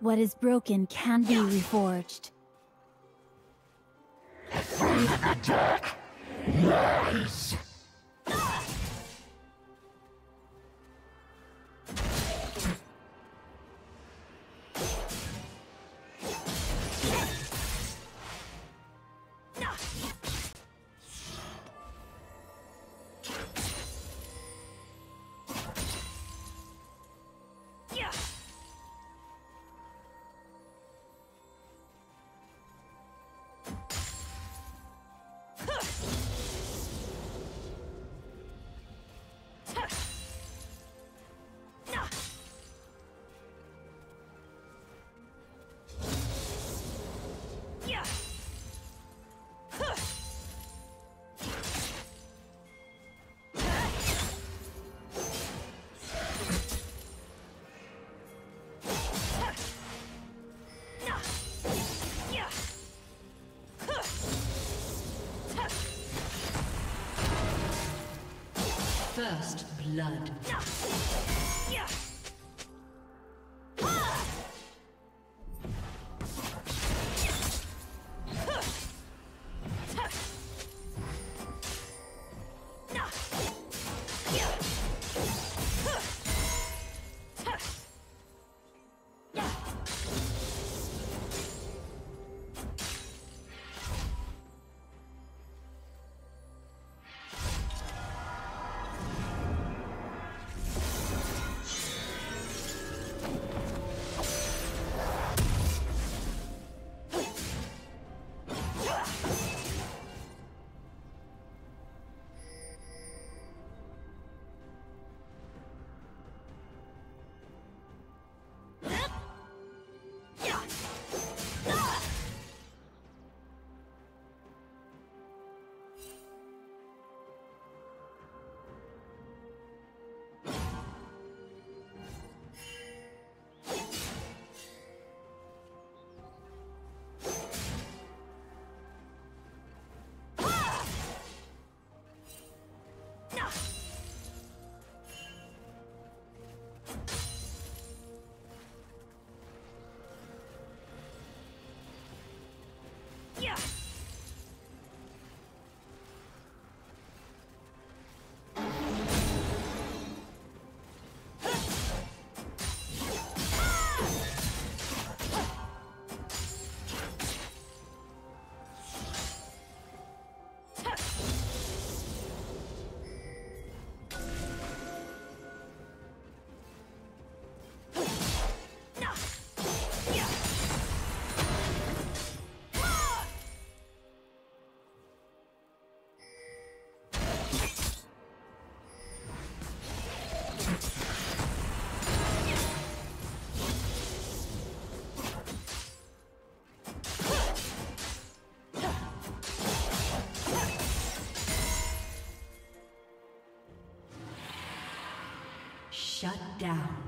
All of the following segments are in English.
What is broken can be reforged. Lies! First blood. Shut down.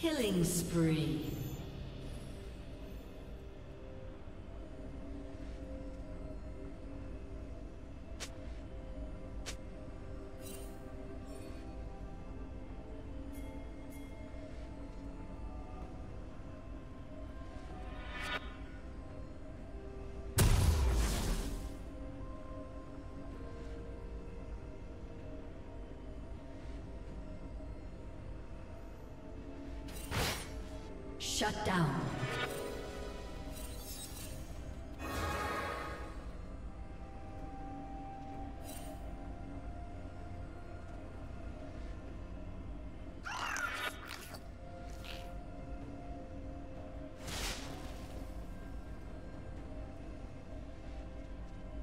Killing spree. Shut down.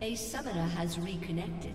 A summoner has reconnected.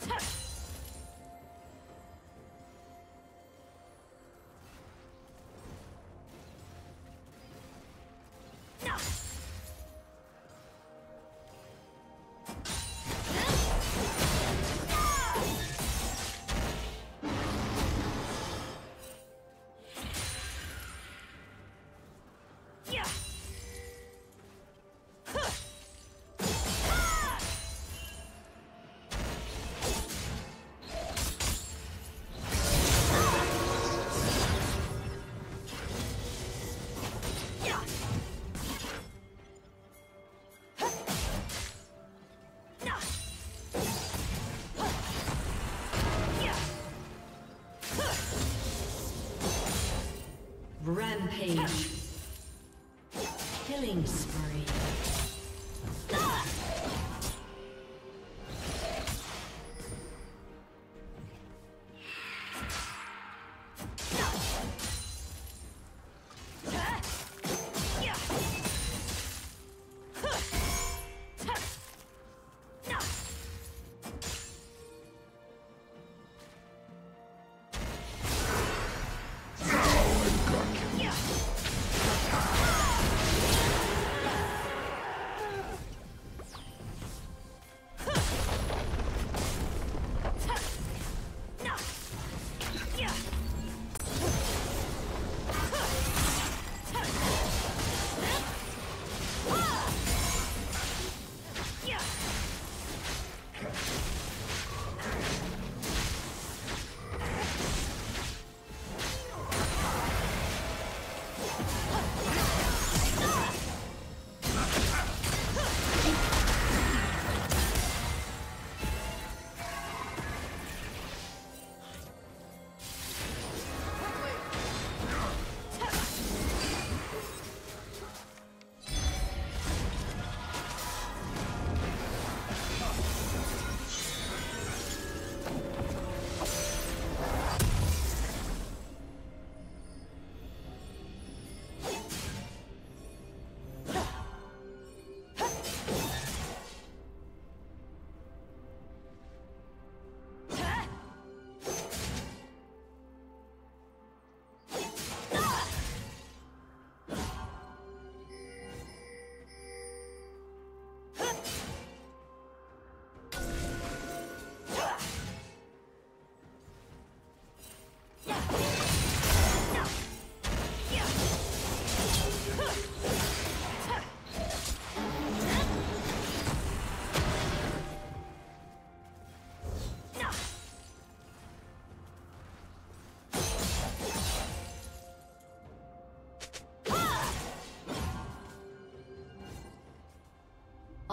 Tuck! Rampage. Killing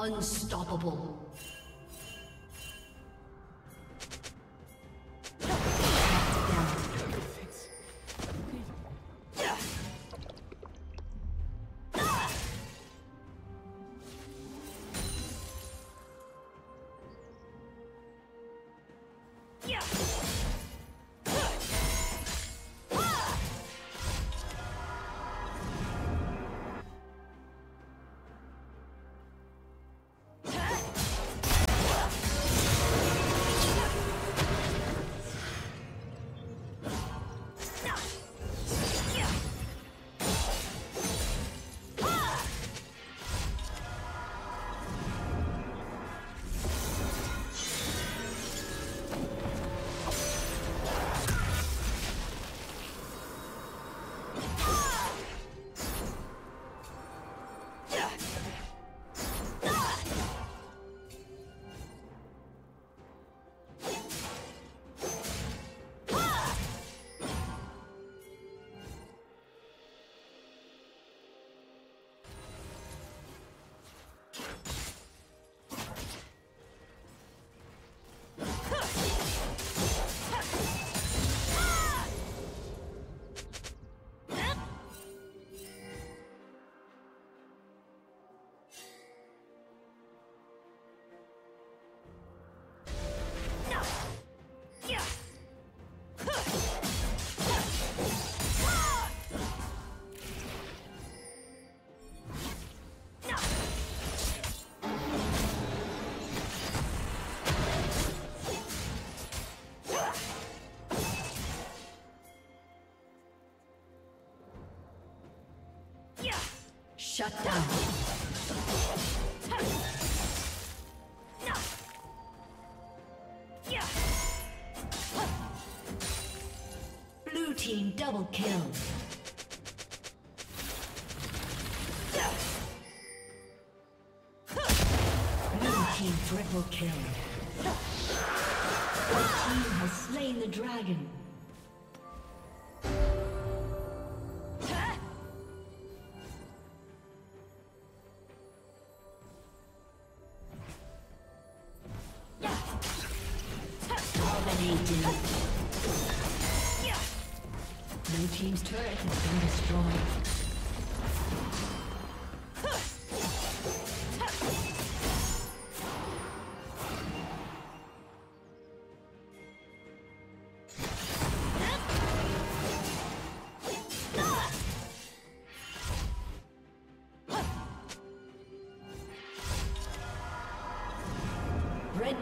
Unstoppable. Shut down. Blue team double kill. Blue team triple kill. Red team has slain the dragon.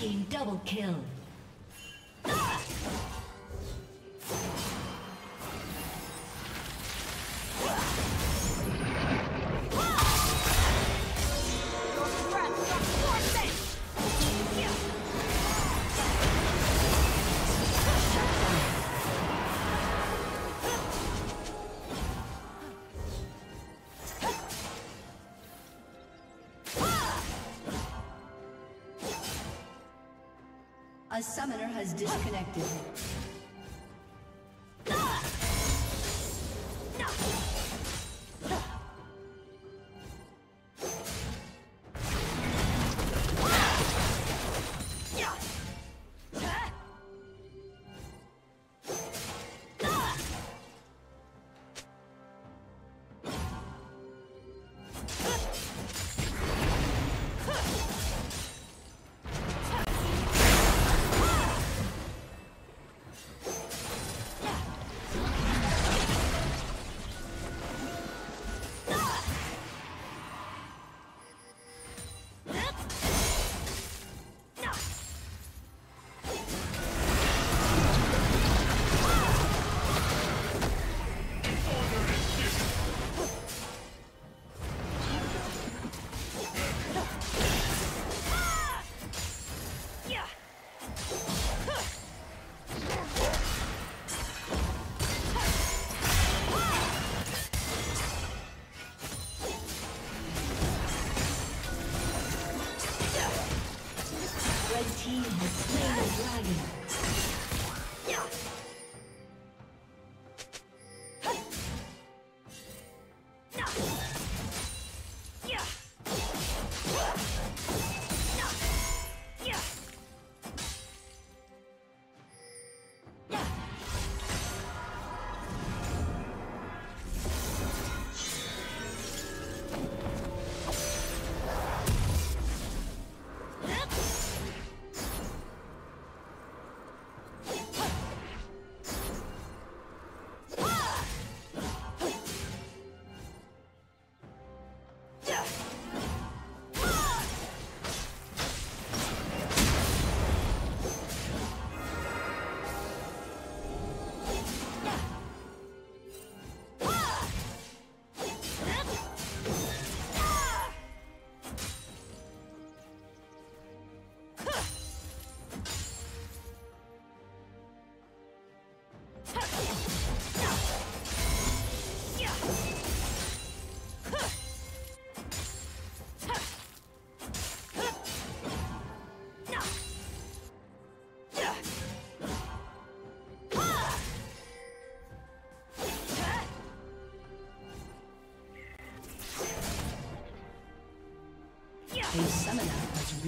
team double kill. disconnected.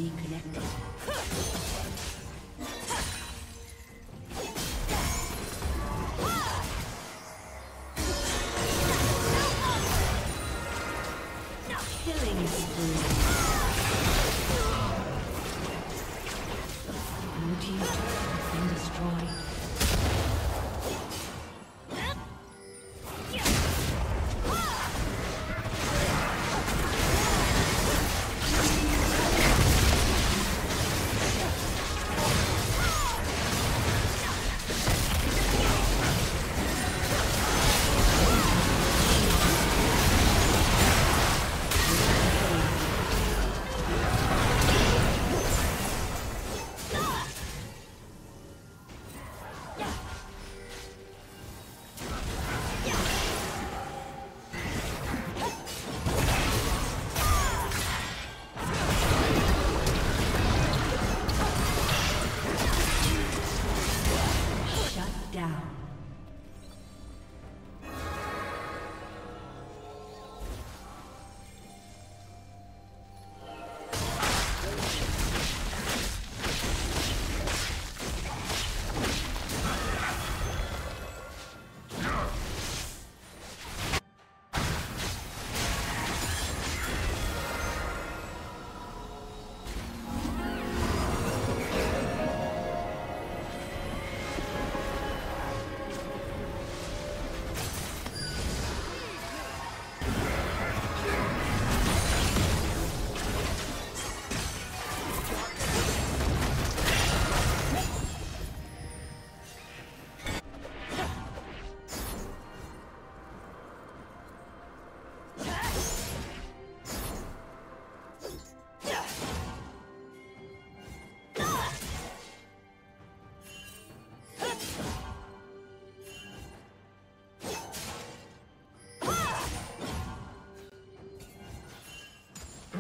being connected.